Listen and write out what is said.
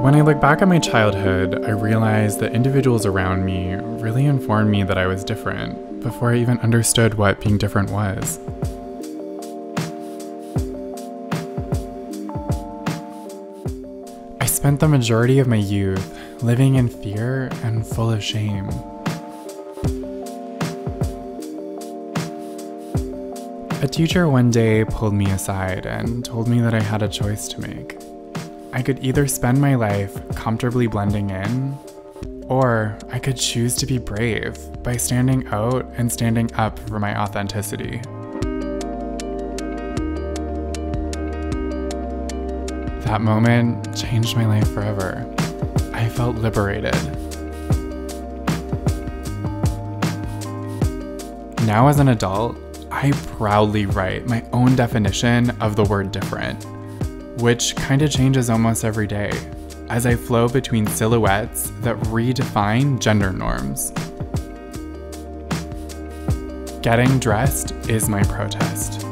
When I look back at my childhood, I realize that individuals around me really informed me that I was different before I even understood what being different was. I spent the majority of my youth living in fear and full of shame. A teacher one day pulled me aside and told me that I had a choice to make. I could either spend my life comfortably blending in, or I could choose to be brave by standing out and standing up for my authenticity. That moment changed my life forever. I felt liberated. Now, as an adult, I proudly write my own definition of the word different, which kind of changes almost every day as I flow between silhouettes that redefine gender norms. Getting dressed is my protest.